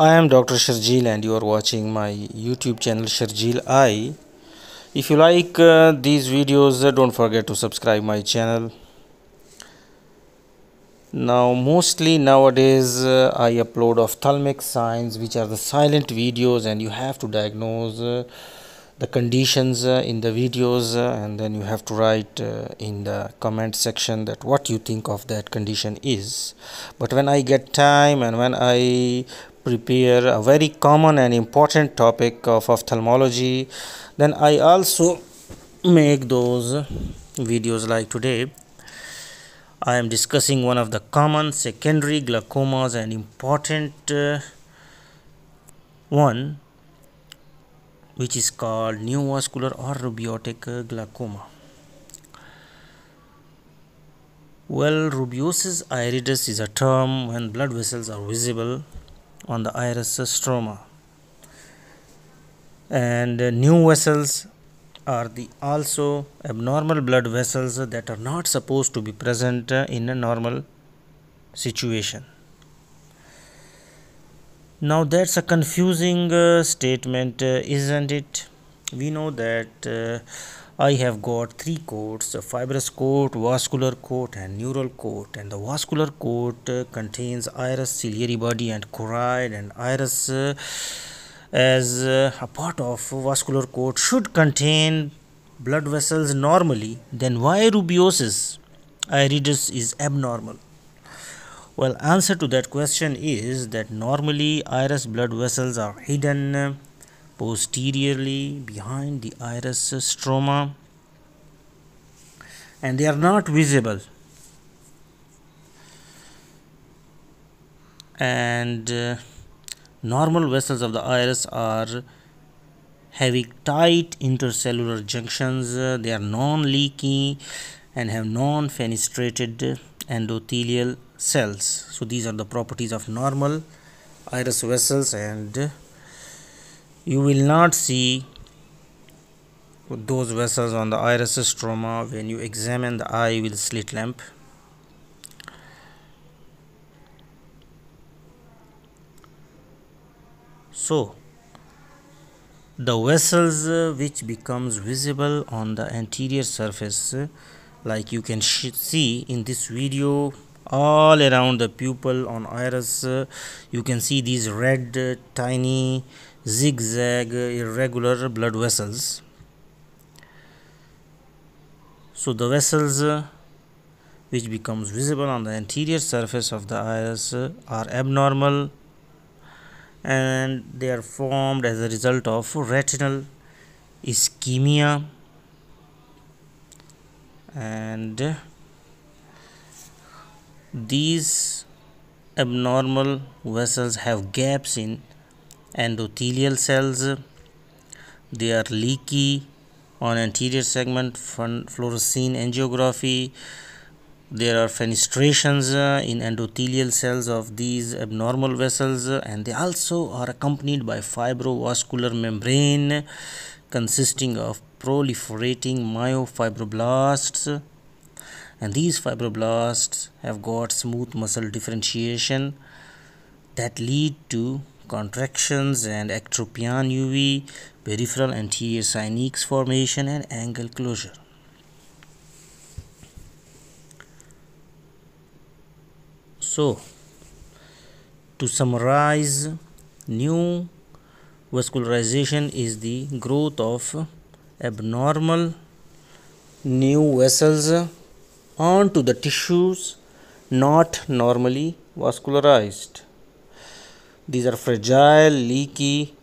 I am Dr. Sharjeel and you are watching my YouTube channel Sharjeel Eye. If you like uh, these videos, uh, don't forget to subscribe my channel. Now, mostly nowadays, uh, I upload ophthalmic signs, which are the silent videos, and you have to diagnose uh, the conditions uh, in the videos, uh, and then you have to write in the comment section that what you think of that condition is. But when I get time and when I prepare a very common and important topic of ophthalmology, then I also make those videos like today. I am discussing one of the common secondary glaucomas and important uh, one which is called neovascular or rubeotic glaucoma. Well, rubeosis iridis is a term when blood vessels are visible on the iris stroma. And uh, new vessels are the also abnormal blood vessels that are not supposed to be present in a normal situation. Now that's a confusing uh, statement uh, isn't it? We know that uh, I have got three coats a fibrous coat, vascular coat, and neural coat. And the vascular coat uh, contains iris, ciliary body, and choroid. And iris uh, as uh, a part of vascular coat should contain blood vessels normally then why rubeosis iridis is abnormal well answer to that question is that normally iris blood vessels are hidden posteriorly behind the iris stroma and they are not visible and uh, Normal vessels of the iris are having tight intercellular junctions. They are non-leaky and have non-fenestrated endothelial cells. So these are the properties of normal iris vessels and you will not see those vessels on the iris stroma when you examine the eye with slit lamp. so the vessels uh, which becomes visible on the anterior surface uh, like you can see in this video all around the pupil on iris uh, you can see these red tiny zigzag uh, irregular blood vessels. So the vessels uh, which becomes visible on the anterior surface of the iris are abnormal and they are formed as a result of retinal ischemia and these abnormal vessels have gaps in endothelial cells they are leaky on anterior segment fluorescein angiography. There are fenestrations uh, in endothelial cells of these abnormal vessels uh, and they also are accompanied by fibrovascular membrane consisting of proliferating myofibroblasts. And these fibroblasts have got smooth muscle differentiation that lead to contractions and ectropion uveae, peripheral anterior synechiae formation and angle closure. So, to summarize, new vascularization is the growth of abnormal new vessels onto the tissues not normally vascularized. These are fragile, leaky,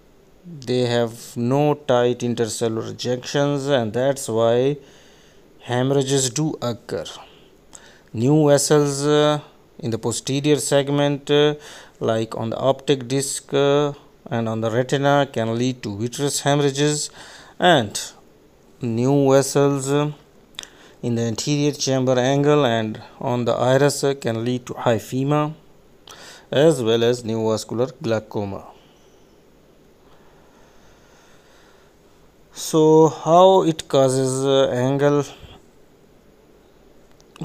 they have no tight intercellular junctions and that's why hemorrhages do occur. New vessels uh, in the posterior segment uh, like on the optic disc uh, and on the retina can lead to vitreous hemorrhages. And new vessels uh, in the anterior chamber angle and on the iris can lead to hyphema as well as neovascular glaucoma. So how it causes uh, angle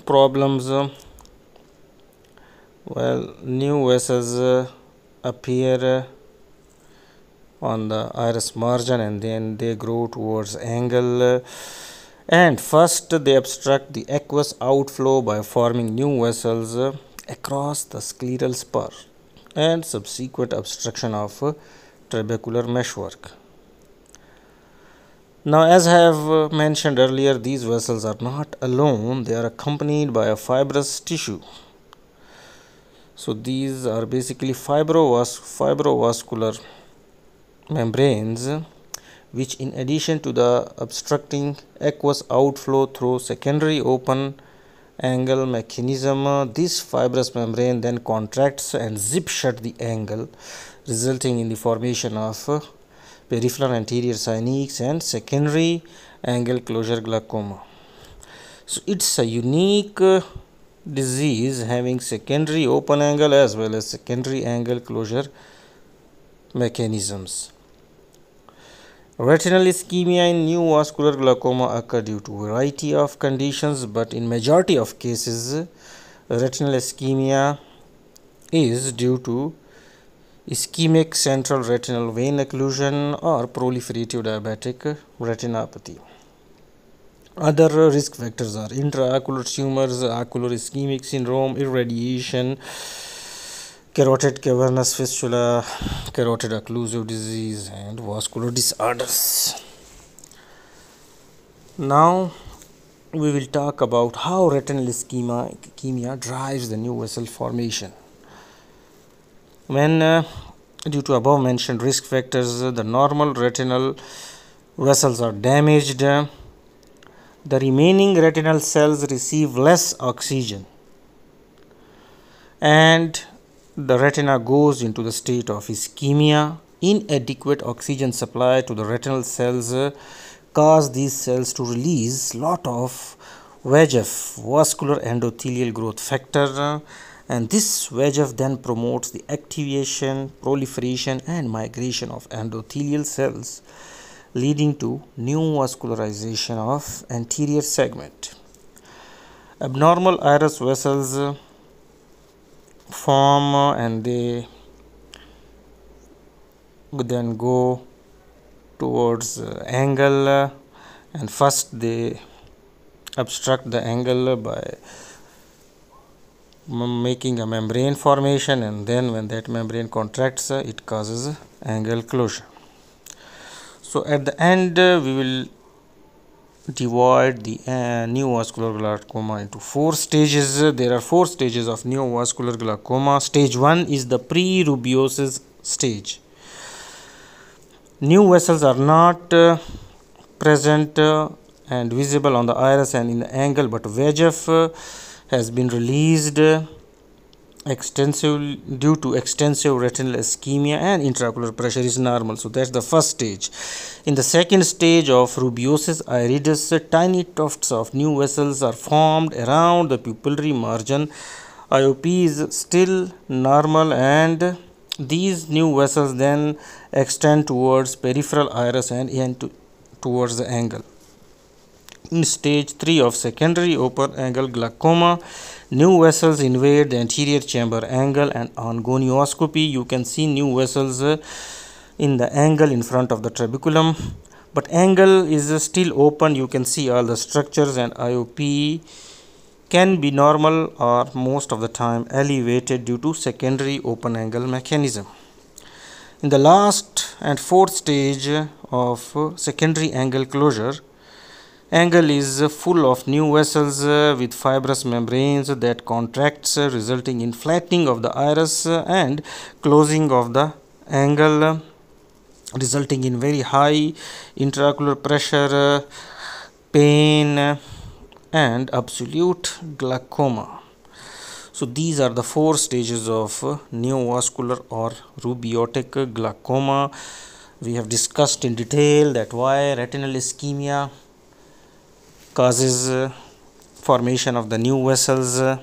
problems uh, well new vessels uh, appear on the iris margin and then they grow towards angle and first they obstruct the aqueous outflow by forming new vessels across the scleral spur and subsequent obstruction of trabecular meshwork. Now, as I have uh, mentioned earlier, these vessels are not alone, they are accompanied by a fibrous tissue. So, these are basically fibrovas fibrovascular membranes which in addition to the obstructing aqueous outflow through secondary open angle mechanism uh, this fibrous membrane then contracts and zip shut the angle resulting in the formation of uh, peripheral anterior synechiae and secondary angle closure glaucoma. So it's a unique uh, disease having secondary open angle as well as secondary angle closure mechanisms Retinal ischemia in neovascular glaucoma occur due to variety of conditions but in majority of cases retinal ischemia is due to ischemic central retinal vein occlusion or proliferative diabetic retinopathy. Other risk factors are intraocular tumors, ocular ischemic syndrome, irradiation, carotid cavernous fistula, carotid occlusive disease, and vascular disorders. Now, we will talk about how retinal ischemia, ischemia drives the new vessel formation. When, uh, due to above mentioned risk factors, the normal retinal vessels are damaged, the remaining retinal cells receive less oxygen and the retina goes into the state of ischemia. Inadequate oxygen supply to the retinal cells uh, cause these cells to release lot of VEGF, vascular endothelial growth factor, and this VEGF then promotes the activation, proliferation, and migration of endothelial cells, leading to neovascularization of anterior segment. Abnormal iris vessels uh, form and they then go towards uh, angle uh, and first they obstruct the angle by making a membrane formation and then when that membrane contracts uh, it causes angle closure. So at the end we will divide the uh, neovascular glaucoma into four stages. There are four stages of neovascular glaucoma. Stage 1 is the pre-rubeosis stage. New vessels are not uh, present uh, and visible on the iris and in the angle but VEGF uh, has been released extensive due to extensive retinal ischemia and intraocular pressure is normal. So that's the first stage. In the second stage of rubeosis iridis tiny tufts of new vessels are formed around the pupillary margin. IOP is still normal and these new vessels then extend towards peripheral iris and, to, towards the angle in stage 3 of secondary open angle glaucoma. New vessels invade the anterior chamber angle and on gonioscopy you can see new vessels uh, in the angle in front of the trabeculum. But angle is uh, still open. You can see all the structures and IOP can be normal or most of the time elevated due to secondary open angle mechanism. In the last and fourth stage of uh, secondary angle closure Angle is full of new vessels uh, with fibrous membranes that contracts uh, resulting in flattening of the iris uh, and closing of the angle resulting in very high intraocular pressure, pain and absolute glaucoma. So these are the four stages of neovascular or rubeotic glaucoma. We have discussed in detail that why retinal ischemia causes uh, formation of the new vessels uh,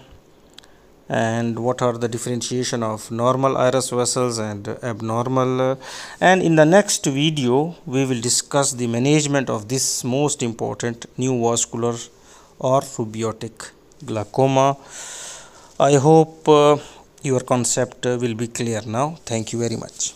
and what are the differentiation of normal iris vessels and abnormal uh, and in the next video we will discuss the management of this most important neovascular or rubeotic glaucoma. I hope uh, your concept will be clear now. Thank you very much